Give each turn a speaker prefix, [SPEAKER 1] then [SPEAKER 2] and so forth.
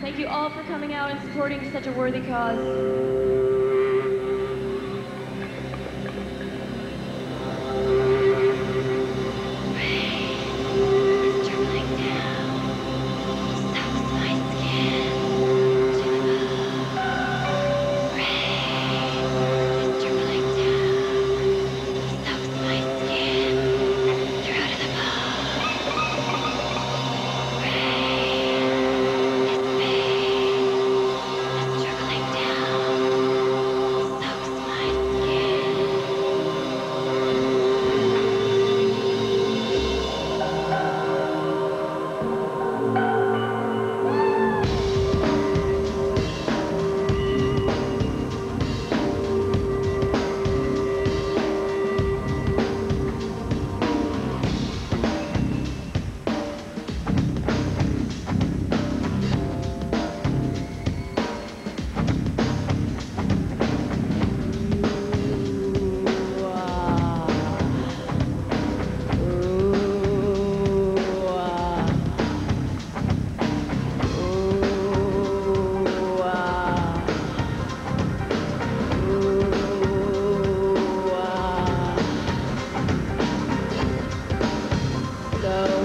[SPEAKER 1] Thank you all for coming out and supporting such a worthy cause.
[SPEAKER 2] Heaven's